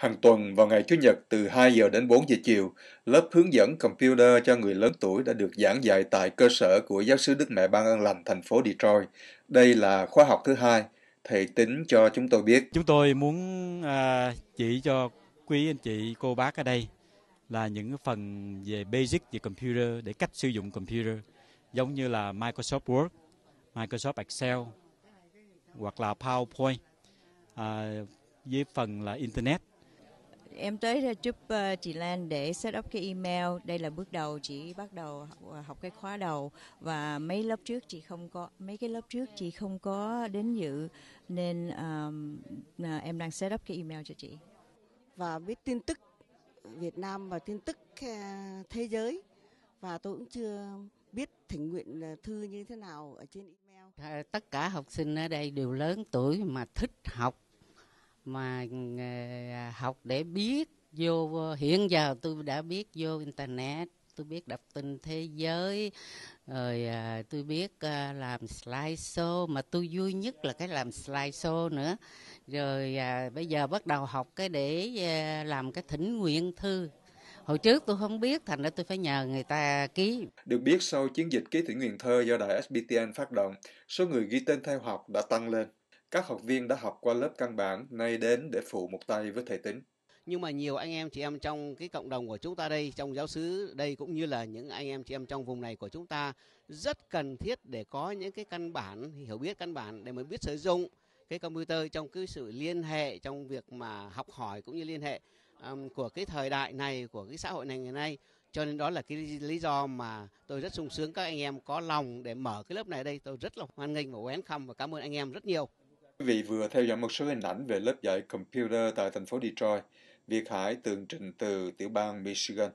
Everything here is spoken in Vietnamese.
Hàng tuần vào ngày Chủ nhật từ 2 giờ đến 4 giờ chiều, lớp hướng dẫn computer cho người lớn tuổi đã được giảng dạy tại cơ sở của giáo sứ Đức Mẹ Ban Ân Lành thành phố Detroit. Đây là khóa học thứ hai. Thầy tính cho chúng tôi biết. Chúng tôi muốn à, chỉ cho quý anh chị, cô bác ở đây là những phần về basic về computer để cách sử dụng computer giống như là Microsoft Word, Microsoft Excel hoặc là PowerPoint à, với phần là Internet Em tới giúp uh, chị Lan để set up cái email. Đây là bước đầu chị bắt đầu học, ờ, cái khóa đầu và mấy lớp trước chị không có mấy cái lớp trước chị không có đến dự nên um, uh, em đang set up cái email cho chị. Và biết tin tức Việt Nam và tin tức uh, thế giới và tôi cũng chưa biết thỉnh nguyện thư như thế nào ở trên email. Tất cả học sinh ở đây đều lớn tuổi mà thích học mà ờ, học để biết vô ờ, hiện giờ tôi đã biết vô internet tôi biết đọc tin thế giới rồi à, tôi biết à, làm slideshow mà tôi vui nhất là cái làm slideshow nữa. Rồi à, bây giờ bắt đầu học cái để à, làm cái thỉnh nguyện thư. Hồi trước tôi không biết thành ra tôi phải nhờ người ta ký. Được biết sau chiến dịch ký thỉnh nguyện thơ do đài SBTN phát động số người ghi tên theo học đã tăng lên các học viên đã học qua lớp căn bản nay đến để phụ một tay với thầy tính. Nhưng mà nhiều anh em chị em trong cái cộng đồng của chúng ta đây, trong giáo xứ đây cũng như là những anh em chị em trong vùng này của chúng ta rất cần thiết để có những cái căn bản, hiểu biết căn bản để mới biết sử dụng cái computer trong cái sự liên hệ trong việc mà học hỏi cũng như liên hệ um, của cái thời đại này của cái xã hội này ngày nay. Cho nên đó là cái lý do mà tôi rất sung sướng các anh em có lòng để mở cái lớp này đây. Tôi rất là hoan nghênh và welcome và cảm ơn anh em rất nhiều. Quý vị vừa theo dõi một số hình ảnh về lớp dạy computer tại thành phố Detroit. Việt Hải tường trình từ tiểu bang Michigan.